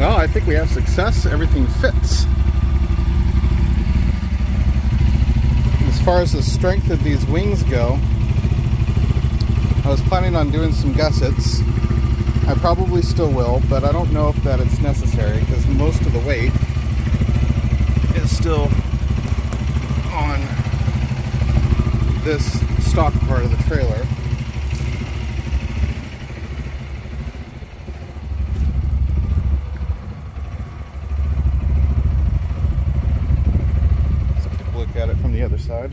Well, I think we have success. Everything fits. As far as the strength of these wings go, I was planning on doing some gussets. I probably still will, but I don't know if that it's necessary because most of the weight is still on this stock part of the trailer. Let's take a look at it from the other side.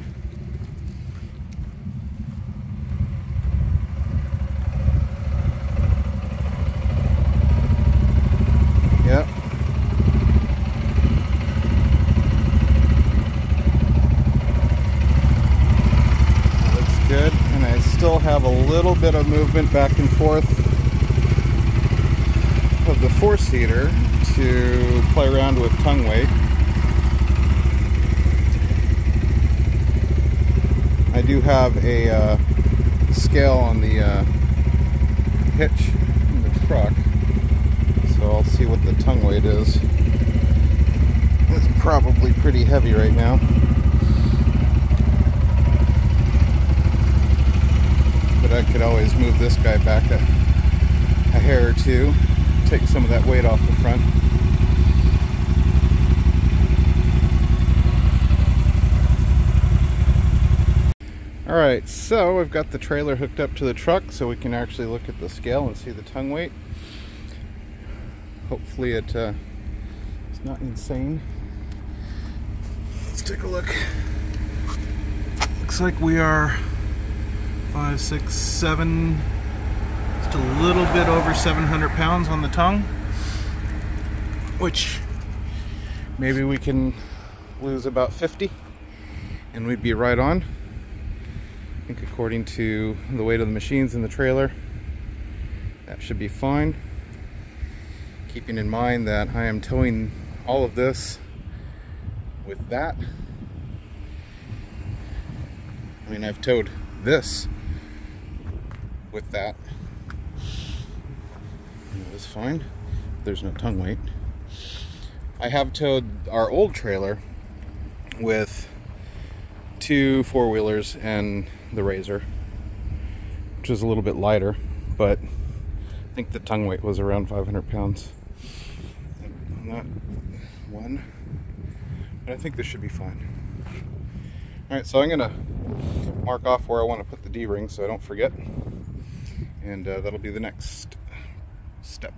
Yep. Looks good. And I still have a little bit of movement back and forth of the four seater to play around with tongue weight. I do have a uh, scale on the uh, hitch in the truck, so I'll see what the tongue weight is. It's probably pretty heavy right now. But I could always move this guy back a, a hair or two, take some of that weight off the front. Alright, so I've got the trailer hooked up to the truck so we can actually look at the scale and see the tongue weight. Hopefully it uh, it's not insane. Let's take a look. Looks like we are five, six, seven, just a little bit over 700 pounds on the tongue, which maybe we can lose about 50 and we'd be right on. I think according to the weight of the machines in the trailer, that should be fine. Keeping in mind that I am towing all of this with that. I mean, I've towed this with that. It was fine. There's no tongue weight. I have towed our old trailer with two four-wheelers and the RZR, which is a little bit lighter, but I think the tongue weight was around 500 pounds. Not one, but I think this should be fine. All right, so I'm gonna mark off where I want to put the D-ring so I don't forget, and uh, that'll be the next step.